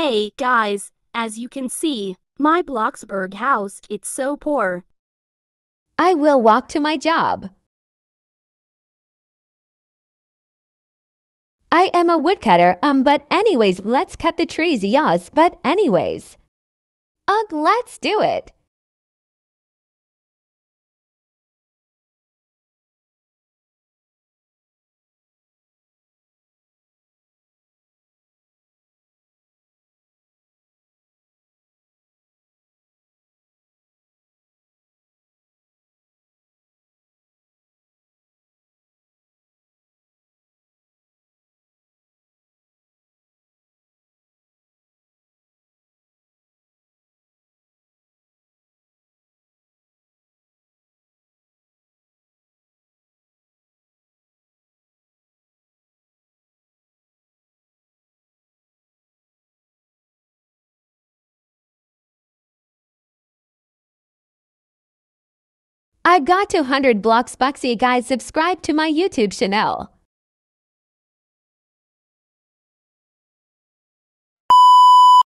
Hey guys, as you can see, my Bloxburg house, it's so poor. I will walk to my job. I am a woodcutter, um, but anyways, let's cut the trees, yes, but anyways. Ugh, let's do it. I got 200 blocks you guys subscribe to my YouTube channel.